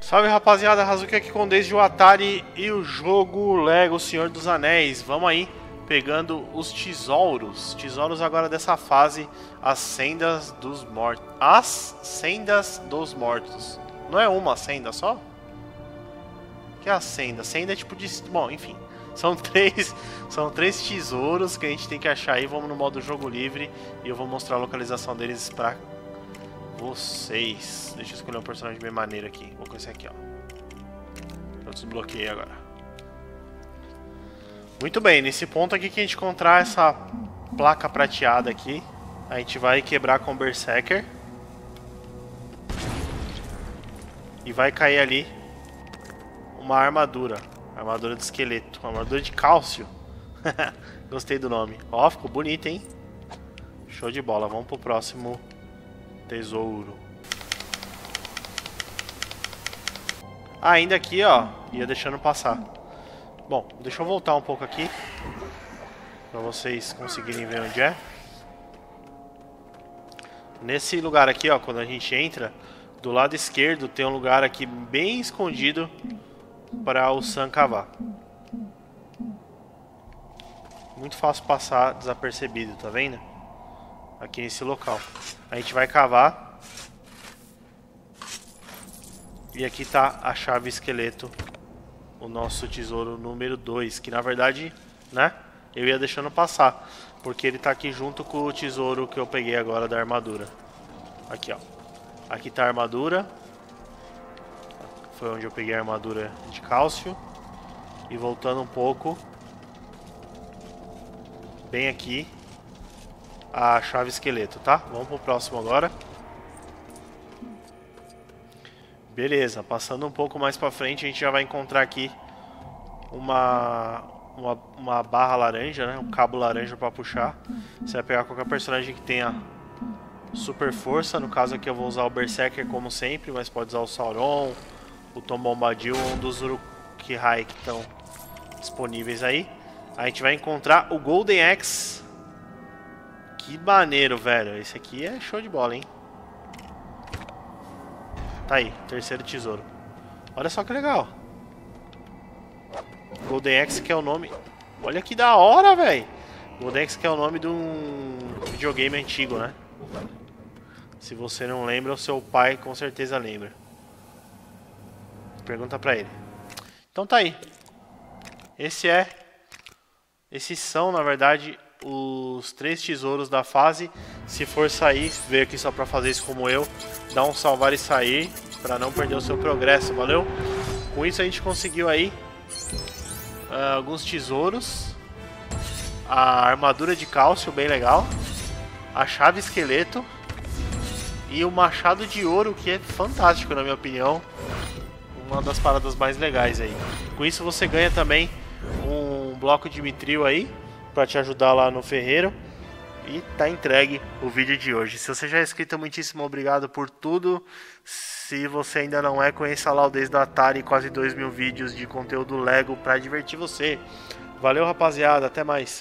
Salve rapaziada, Hazuki aqui com desde o Atari e o jogo Lego Senhor dos Anéis. Vamos aí, pegando os tesouros. Tesouros agora dessa fase, as sendas dos mortos. As sendas dos mortos. Não é uma senda só? que é a senda? Senda é tipo de... Bom, enfim. São três, são três tesouros que a gente tem que achar aí. Vamos no modo jogo livre e eu vou mostrar a localização deles pra vocês. Deixa eu escolher um personagem bem maneiro aqui. Vou com esse aqui, ó. Eu desbloqueei agora. Muito bem, nesse ponto aqui que a gente encontrar essa placa prateada aqui, a gente vai quebrar com o Berserker. E vai cair ali uma armadura. Armadura de esqueleto. Armadura de cálcio. Gostei do nome. Ó, ficou bonito, hein? Show de bola. Vamos pro próximo tesouro. Ah, ainda aqui, ó. Ia deixando passar. Bom, deixa eu voltar um pouco aqui. Pra vocês conseguirem ver onde é. Nesse lugar aqui, ó, quando a gente entra, do lado esquerdo tem um lugar aqui bem escondido para o Sam cavar. Muito fácil passar desapercebido, tá vendo? Aqui nesse local. A gente vai cavar. E aqui tá a chave esqueleto. O nosso tesouro número 2. Que na verdade, né? Eu ia deixando passar. Porque ele tá aqui junto com o tesouro que eu peguei agora da armadura. Aqui, ó. Aqui tá a armadura foi onde eu peguei a armadura de cálcio. E voltando um pouco, bem aqui, a chave esqueleto, tá? Vamos pro próximo agora. Beleza, passando um pouco mais pra frente, a gente já vai encontrar aqui uma, uma, uma barra laranja, né? Um cabo laranja pra puxar. Você vai pegar qualquer personagem que tenha super força. No caso aqui eu vou usar o Berserker como sempre, mas pode usar o Sauron, o Tom Bombadil um dos Uruk-hai que estão disponíveis aí. A gente vai encontrar o Golden Axe. Que maneiro, velho. Esse aqui é show de bola, hein? Tá aí, terceiro tesouro. Olha só que legal. Golden Axe que é o nome... Olha que da hora, velho. Golden Axe que é o nome de um videogame antigo, né? Se você não lembra, o seu pai com certeza lembra. Pergunta pra ele. Então tá aí. Esse é. Esses são, na verdade, os três tesouros da fase. Se for sair, veio aqui só pra fazer isso como eu. Dá um salvar e sair. Pra não perder o seu progresso, valeu? Com isso a gente conseguiu aí. Uh, alguns tesouros. A armadura de cálcio, bem legal. A chave esqueleto. E o machado de ouro, que é fantástico na minha opinião uma das paradas mais legais aí. Com isso você ganha também um bloco de mitril aí para te ajudar lá no ferreiro. E tá entregue o vídeo de hoje. Se você já é inscrito, muitíssimo obrigado por tudo. Se você ainda não é, conheça lá o Desde o Atari, quase 2 mil vídeos de conteúdo Lego para divertir você. Valeu, rapaziada. Até mais.